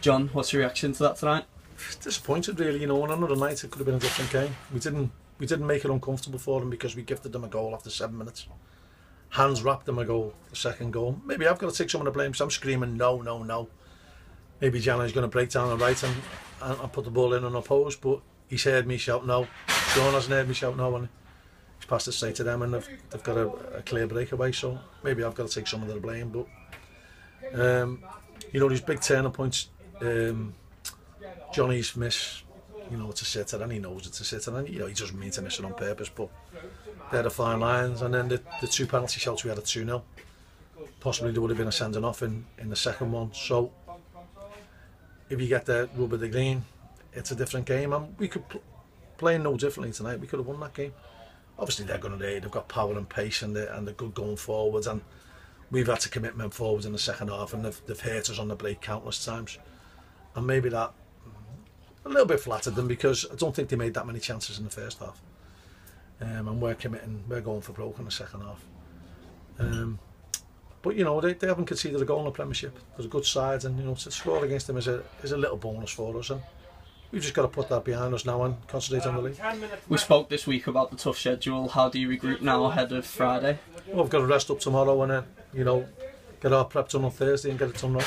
John, what's your reaction to that tonight? Disappointed, really. You know, on another night it could have been a different game. We didn't we didn't make it uncomfortable for them because we gifted them a goal after seven minutes. Hands wrapped them a goal, the second goal. Maybe I've got to take some of the blame because I'm screaming no, no, no. Maybe Gianni's going to break down the right and, and, and put the ball in unopposed, but he's heard me shout no. Sean hasn't heard me shout no, and he's passed it straight to them, and they've, they've got a, a clear breakaway. So maybe I've got to take some of the blame, but um, you know these big turning points. Um, Johnny's miss, you know, it's a sitter, and he knows it's a sitter, and you know he doesn't mean to miss it on purpose, but they're the fine lines, and then the, the two penalty shots we had at 2 0. Possibly there would have been a sending off in, in the second one. So if you get the rubber the green, it's a different game, and we could pl play no differently tonight. We could have won that game. Obviously, they're going to they've got power and pace, and they're, and they're good going forwards, and we've had to commit men forwards in the second half, and they've, they've hurt us on the break countless times. And maybe that a little bit flattered them because I don't think they made that many chances in the first half. Um, and we're committing, we're going for broke in the second half. Um, but you know they, they haven't conceded a goal in the Premiership. There's a good side, and you know to score against them is a is a little bonus for us. And we've just got to put that behind us now and concentrate on the league. We spoke this week about the tough schedule. How do you regroup now ahead of Friday? Well, we've got to rest up tomorrow and then you know get our prep done on Thursday and get it done right.